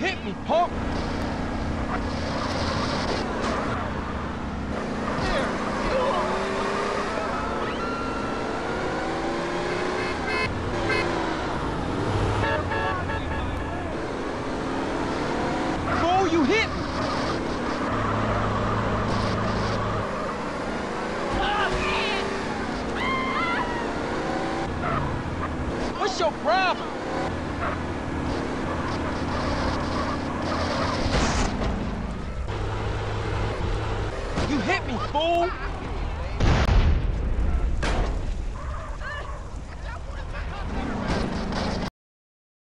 hit me, punk! What's your problem? You hit me, fool!